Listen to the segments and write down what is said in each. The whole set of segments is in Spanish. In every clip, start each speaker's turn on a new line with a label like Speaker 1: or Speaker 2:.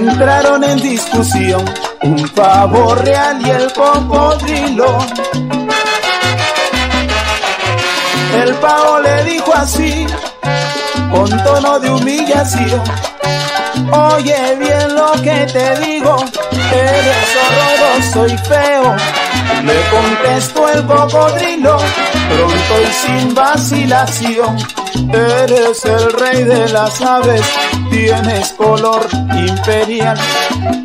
Speaker 1: pusieron en discusión un pavo real y el cocodrilo. El pavo le dijo así, con tono de humillación. Oye bien lo que te digo, eres horroroso y feo. Le contestó el cocodrilo, pronto y sin vacilación. Eres el rey de las aves, tienes color imperial.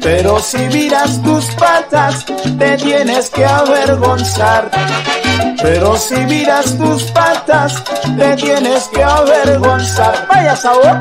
Speaker 1: Pero si miras tus patas, te tienes que avergonzar. Pero si miras tus patas, te tienes que avergonzar. Vaya sabor.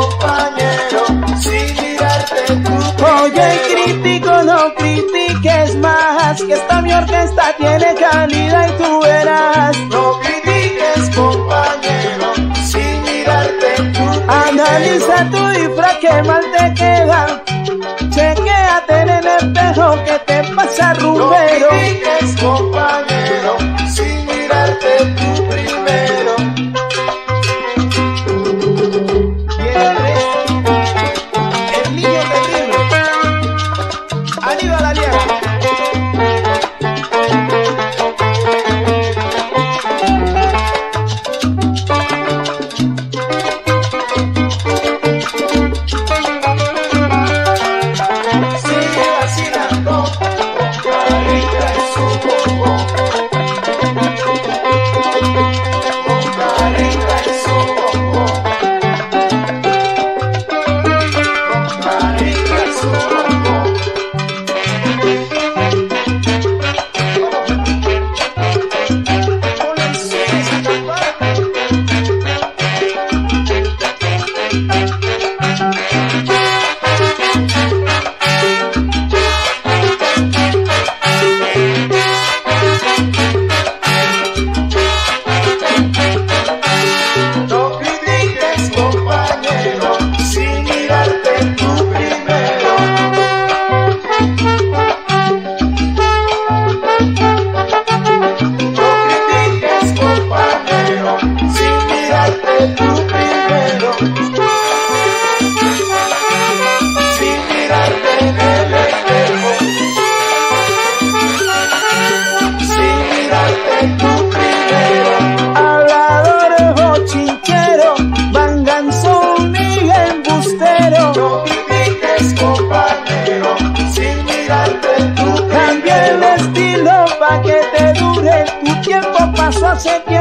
Speaker 1: Compañero, sin mirarte tú. Oye, crítico, no critiques más, que esta mi orquesta tiene calidad y tú verás. No critiques, compañero, sin mirarte tú. Analiza tu disfraz que mal te queda. Chequéate en el espejo que te pasa rumbero. No critiques, compañero, Aníbal Aliaga. Tú